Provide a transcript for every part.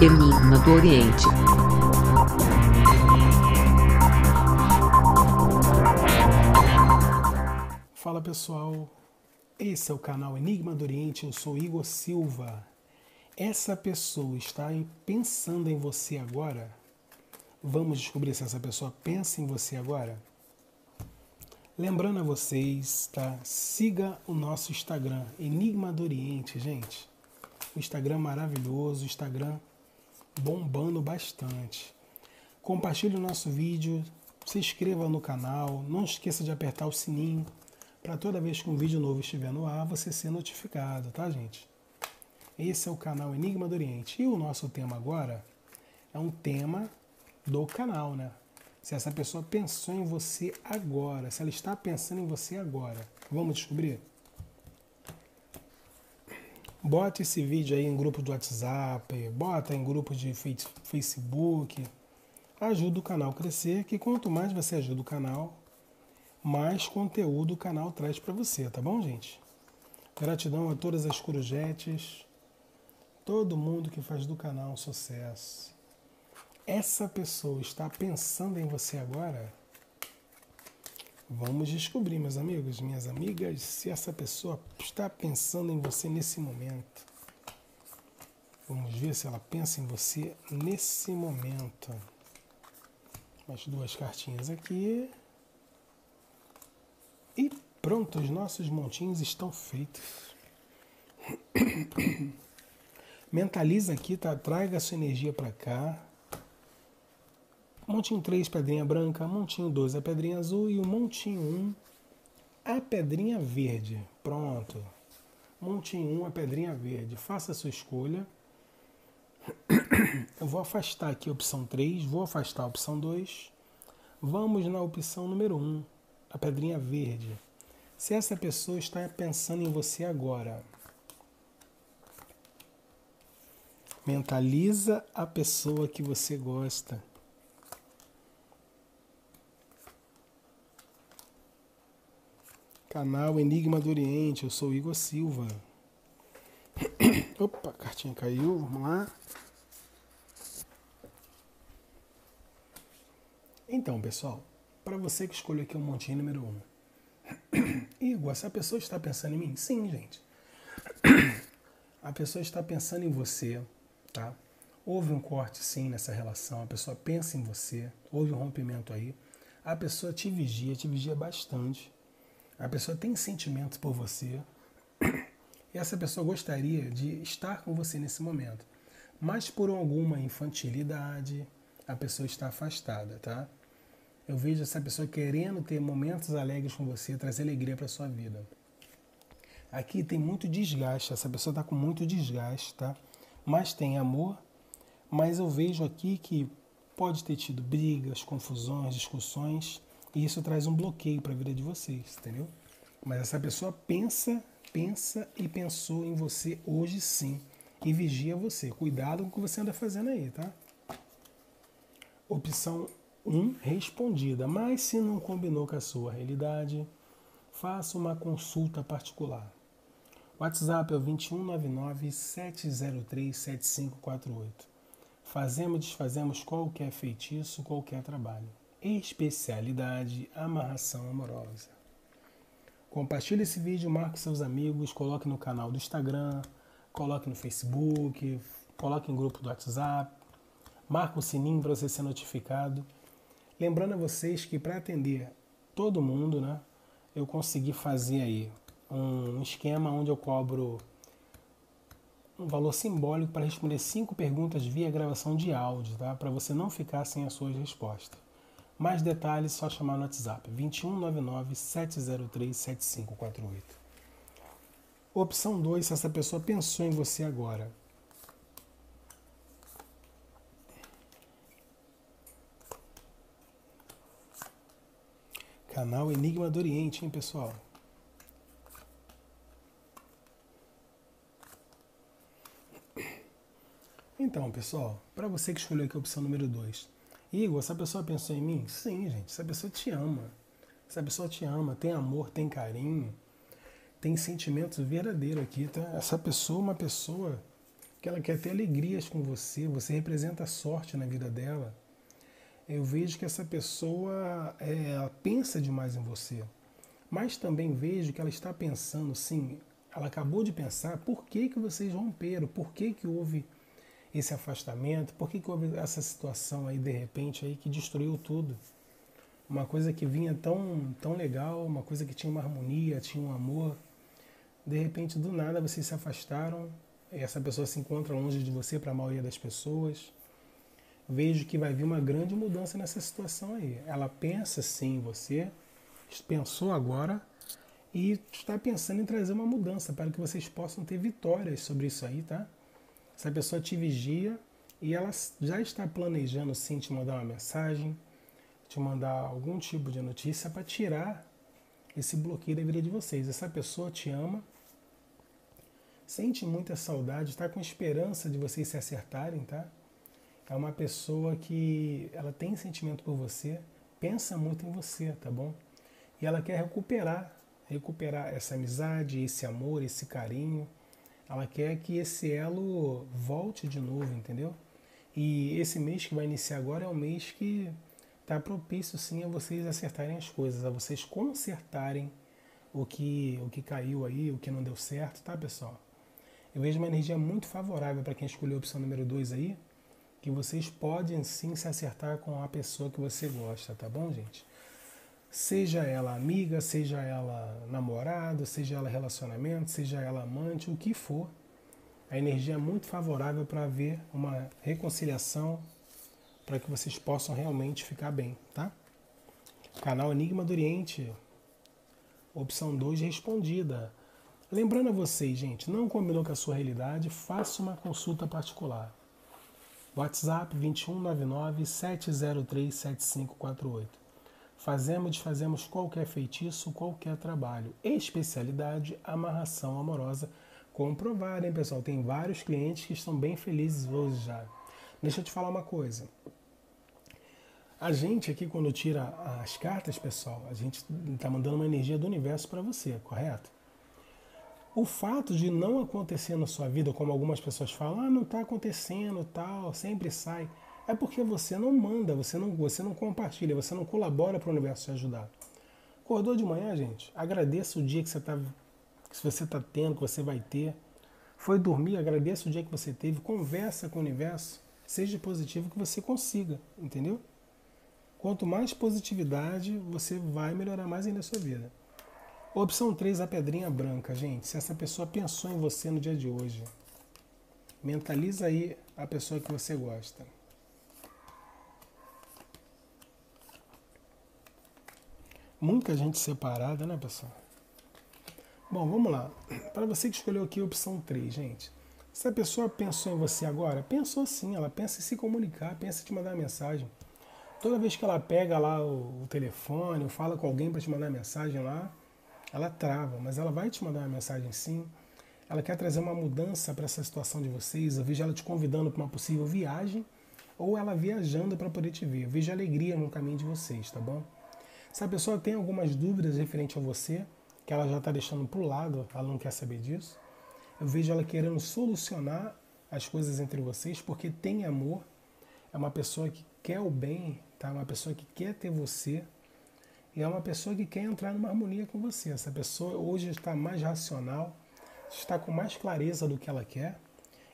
Enigma do Oriente. Fala pessoal, esse é o canal Enigma do Oriente, eu sou Igor Silva. Essa pessoa está pensando em você agora? Vamos descobrir se essa pessoa pensa em você agora? Lembrando a vocês, tá? Siga o nosso Instagram, Enigma do Oriente, gente. Instagram maravilhoso, Instagram bombando bastante. Compartilhe o nosso vídeo, se inscreva no canal, não esqueça de apertar o sininho para toda vez que um vídeo novo estiver no ar você ser notificado, tá, gente? Esse é o canal Enigma do Oriente. E o nosso tema agora é um tema do canal, né? Se essa pessoa pensou em você agora, se ela está pensando em você agora. Vamos descobrir? Bota esse vídeo aí em grupo de WhatsApp, bota em grupo de Facebook. Ajuda o canal a crescer, que quanto mais você ajuda o canal, mais conteúdo o canal traz para você, tá bom, gente? Gratidão a todas as corujetes, todo mundo que faz do canal um sucesso. Essa pessoa está pensando em você agora? Vamos descobrir, meus amigos, minhas amigas, se essa pessoa está pensando em você nesse momento. Vamos ver se ela pensa em você nesse momento. Mais duas cartinhas aqui. E pronto, os nossos montinhos estão feitos. Mentaliza aqui, tá? Traga a sua energia para cá. Montinho 3, pedrinha branca. Montinho 2, a pedrinha azul. E o montinho 1, a pedrinha verde. Pronto. Montinho 1, a pedrinha verde. Faça a sua escolha. Eu vou afastar aqui a opção 3, vou afastar a opção 2. Vamos na opção número 1, a pedrinha verde. Se essa pessoa está pensando em você agora, mentaliza a pessoa que você gosta. Canal Enigma do Oriente, eu sou Igor Silva. Opa, a cartinha caiu, vamos lá. Então, pessoal, para você que escolheu aqui o montinho número 1. Um. Igor, essa pessoa está pensando em mim? Sim, gente. A pessoa está pensando em você, tá? Houve um corte sim nessa relação, a pessoa pensa em você, houve um rompimento aí. A pessoa te vigia, te vigia bastante. A pessoa tem sentimentos por você. E essa pessoa gostaria de estar com você nesse momento. Mas por alguma infantilidade, a pessoa está afastada, tá? Eu vejo essa pessoa querendo ter momentos alegres com você, trazer alegria para sua vida. Aqui tem muito desgaste, essa pessoa está com muito desgaste, tá? Mas tem amor, mas eu vejo aqui que pode ter tido brigas, confusões, discussões, e isso traz um bloqueio para a vida de vocês, entendeu? Mas essa pessoa pensa, pensa e pensou em você hoje sim. E vigia você. Cuidado com o que você anda fazendo aí, tá? Opção 1, respondida. Mas se não combinou com a sua realidade, faça uma consulta particular. WhatsApp é o 2199-703-7548. Fazemos desfazemos qualquer feitiço, qualquer trabalho. Especialidade, amarração amorosa. Compartilhe esse vídeo, marque seus amigos, coloque no canal do Instagram, coloque no Facebook, coloque em grupo do WhatsApp, marque o sininho para você ser notificado. Lembrando a vocês que para atender todo mundo, né, eu consegui fazer aí um esquema onde eu cobro um valor simbólico para responder cinco perguntas via gravação de áudio, tá? Para você não ficar sem as suas respostas. Mais detalhes, só chamar no WhatsApp 2199 703 7548. Opção 2, se essa pessoa pensou em você agora. Canal Enigma do Oriente, hein, pessoal? Então, pessoal, para você que escolheu aqui a opção número 2, Igor, essa pessoa pensou em mim? Sim, gente, essa pessoa te ama. Essa pessoa te ama, tem amor, tem carinho, tem sentimentos verdadeiros aqui, tá? Essa pessoa é uma pessoa que ela quer ter alegrias com você, você representa a sorte na vida dela. Eu vejo que essa pessoa é, pensa demais em você. Mas também vejo que ela está pensando, sim, ela acabou de pensar por que, que vocês romperam, por que, que houve esse afastamento, por que, que houve essa situação aí de repente aí que destruiu tudo. Uma coisa que vinha tão, tão legal, uma coisa que tinha uma harmonia, tinha um amor. De repente, do nada, vocês se afastaram, essa pessoa se encontra longe de você para a maioria das pessoas. Vejo que vai vir uma grande mudança nessa situação aí. Ela pensa sim em você, pensou agora e está pensando em trazer uma mudança para que vocês possam ter vitórias sobre isso aí, tá? Essa pessoa te vigia e ela já está planejando sim te mandar uma mensagem, te mandar algum tipo de notícia para tirar esse bloqueio da vida de vocês. Essa pessoa te ama, sente muita saudade, está com esperança de vocês se acertarem, tá? É uma pessoa que ela tem sentimento por você, pensa muito em você, tá bom? E ela quer recuperar, recuperar essa amizade, esse amor, esse carinho. Ela quer que esse elo volte de novo, entendeu? E esse mês que vai iniciar agora é um mês que está propício sim a vocês acertarem as coisas, a vocês consertarem o que, o que caiu aí, o que não deu certo, tá pessoal? Eu vejo uma energia muito favorável para quem escolheu a opção número 2 aí, que vocês podem sim se acertar com a pessoa que você gosta, tá bom, gente? Seja ela amiga, seja ela namorado, seja ela relacionamento, seja ela amante, o que for, a energia é muito favorável para haver uma reconciliação para que vocês possam realmente ficar bem, tá? Canal Enigma do Oriente, opção 2 respondida. Lembrando a vocês, gente, não combinou com a sua realidade, faça uma consulta particular. WhatsApp 2199 703 7548. Fazemos desfazemos qualquer feitiço, qualquer trabalho. Especialidade, amarração amorosa. Comprovada, hein, pessoal? Tem vários clientes que estão bem felizes hoje já. Deixa eu te falar uma coisa. A gente aqui, quando tira as cartas, pessoal, a gente está mandando uma energia do universo para você, correto? O fato de não acontecer na sua vida, como algumas pessoas falam, ah, não está acontecendo, tal, sempre sai é porque você não manda, você não, você não compartilha, você não colabora para o universo te ajudar. Acordou de manhã, gente? Agradeça o dia que você está que você está tendo, que você vai ter. Foi dormir, agradeça o dia que você teve, conversa com o universo, seja positivo que você consiga, entendeu? Quanto mais positividade, você vai melhorar mais ainda a sua vida. Opção 3, a pedrinha branca. Gente, se essa pessoa pensou em você no dia de hoje, mentaliza aí a pessoa que você gosta. Muita gente separada, né, pessoal? Bom, vamos lá. Para você que escolheu aqui a opção 3, gente. Se a pessoa pensou em você agora, pensou sim, ela pensa em se comunicar, pensa em te mandar mensagem. Toda vez que ela pega lá o, o telefone ou fala com alguém para te mandar mensagem lá, ela trava, mas ela vai te mandar uma mensagem sim. Ela quer trazer uma mudança para essa situação de vocês. Eu vejo ela te convidando para uma possível viagem ou ela viajando para poder te ver. Eu vejo alegria no caminho de vocês, tá bom? Se a pessoa tem algumas dúvidas referente a você, que ela já está deixando para o lado, ela não quer saber disso, eu vejo ela querendo solucionar as coisas entre vocês, porque tem amor, é uma pessoa que quer o bem, tá? uma pessoa que quer ter você, e é uma pessoa que quer entrar numa harmonia com você. Essa pessoa hoje está mais racional, está com mais clareza do que ela quer,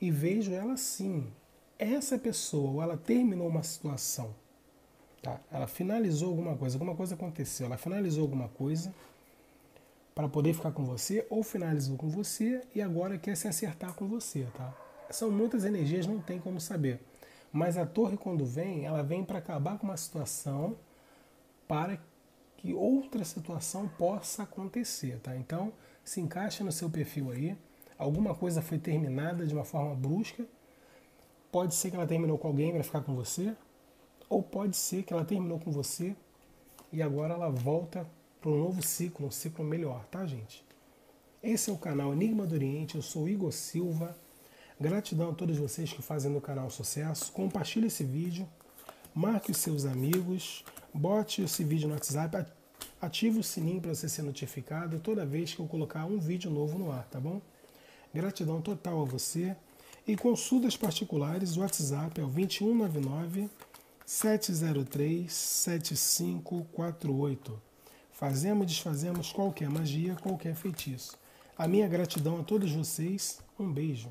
e vejo ela sim. Essa pessoa, ela terminou uma situação Tá? Ela finalizou alguma coisa, alguma coisa aconteceu, ela finalizou alguma coisa para poder ficar com você ou finalizou com você e agora quer se acertar com você, tá? São muitas energias, não tem como saber. Mas a torre quando vem, ela vem para acabar com uma situação para que outra situação possa acontecer, tá? Então, se encaixa no seu perfil aí. Alguma coisa foi terminada de uma forma brusca. Pode ser que ela terminou com alguém para ficar com você, ou pode ser que ela terminou com você e agora ela volta para um novo ciclo, um ciclo melhor, tá, gente? Esse é o canal Enigma do Oriente, eu sou Igor Silva. Gratidão a todos vocês que fazem do canal sucesso. Compartilhe esse vídeo, marque os seus amigos, bote esse vídeo no WhatsApp, ative o sininho para você ser notificado toda vez que eu colocar um vídeo novo no ar, tá bom? Gratidão total a você E consultas particulares, o WhatsApp é o 2199 703 7548. Fazemos e desfazemos qualquer magia, qualquer feitiço. A minha gratidão a todos vocês. Um beijo.